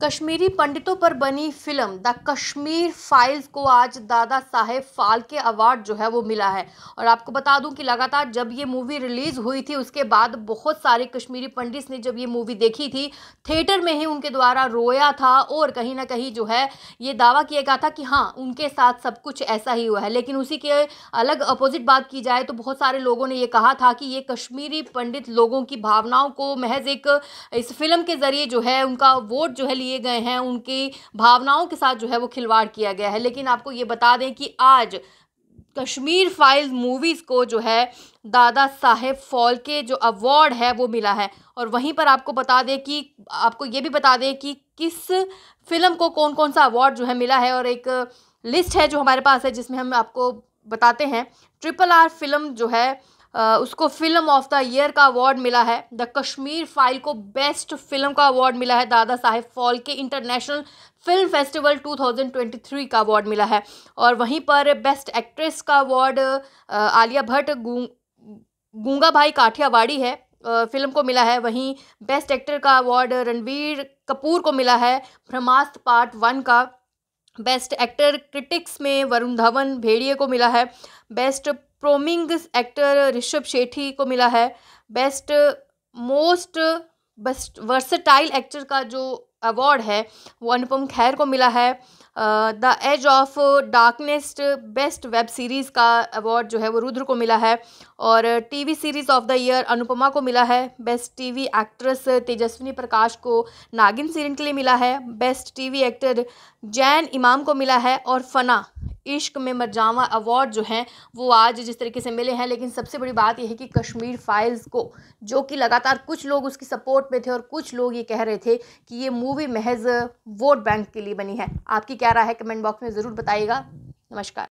कश्मीरी पंडितों पर बनी फ़िल्म द कश्मीर फाइल्स को आज दादा साहेब फाल्के अवार्ड जो है वो मिला है। और आपको बता दूँ कि लगातार जब ये मूवी रिलीज़ हुई थी, उसके बाद बहुत सारे कश्मीरी पंडित ने जब ये मूवी देखी थी, थिएटर में ही उनके द्वारा रोया था और कहीं ना कहीं जो है ये दावा किया गया था कि हाँ उनके साथ सब कुछ ऐसा ही हुआ है। लेकिन उसी के अलग अपोजिट बात की जाए तो बहुत सारे लोगों ने ये कहा था कि ये कश्मीरी पंडित लोगों की भावनाओं को महज एक इस फ़िल्म के ज़रिए जो है उनका वोट जो है लिए गए हैं, उनकी भावनाओं के साथ जो है वो खिलवाड़ किया गया है। लेकिन आपको ये बता दें कि आज कश्मीर फाइल्स मूवीज़ को जो है दादा साहेब फॉल्के जो अवार्ड है वो मिला है। और वहीं पर आपको बता दें कि, आपको ये भी बता दें कि किस फ़िल्म को कौन कौन सा अवार्ड जो है मिला है। और एक लिस्ट है जो हमारे पास है, जिसमें हम आपको बताते हैं। ट्रिपल आर फ़िल्म जो है उसको फ़िल्म ऑफ़ द ईयर का अवार्ड मिला है। द कश्मीर फ़ाइल को बेस्ट फ़िल्म का अवार्ड मिला है। दादा साहेब फॉल के इंटरनेशनल फ़िल्म फेस्टिवल 2023 का अवार्ड मिला है। और वहीं पर बेस्ट एक्ट्रेस का अवार्ड आलिया भट्ट गूँगा भाई काठियावाड़ी है फ़िल्म को मिला है। वहीं बेस्ट एक्टर का अवार्ड रणवीर कपूर को मिला है, ब्रह्मास्त्र पार्ट वन का। बेस्ट एक्टर क्रिटिक्स में वरुण धवन भेड़िए को मिला है। Best promising actor Rishab Shetty को मिला है। Best, most best versatile actor का जो अवार्ड है, वो अनुपम खैर को मिला है। The age of darkness best web series का अवार्ड जो है, वो रुद्र को मिला है। और TV series of the year Anupama को मिला है। Best TV actress Tejasswi Prakash को नागिन सीरियल के लिए मिला है। बेस्ट टीवी एक्टर जैन इमाम को मिला है। और फना इश्क में मरजावा अवार्ड जो हैं, वो आज जिस तरीके से मिले हैं। लेकिन सबसे बड़ी बात यह है कि कश्मीर फाइल्स को, जो कि लगातार कुछ लोग उसकी सपोर्ट में थे और कुछ लोग ये कह रहे थे कि ये मूवी महज वोट बैंक के लिए बनी है। आपकी क्या राय है? कमेंट बॉक्स में ज़रूर बताइएगा। नमस्कार।